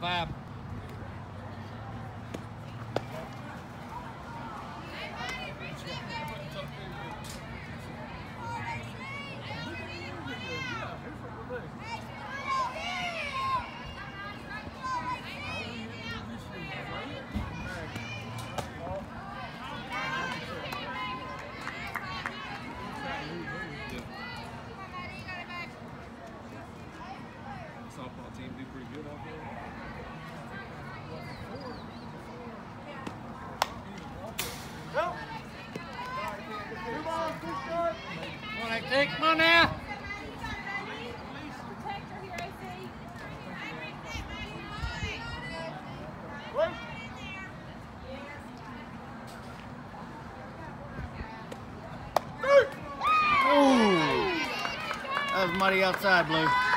five. Softball team do pretty good out there. Take, come on now. Ooh. That was muddy outside, Blue.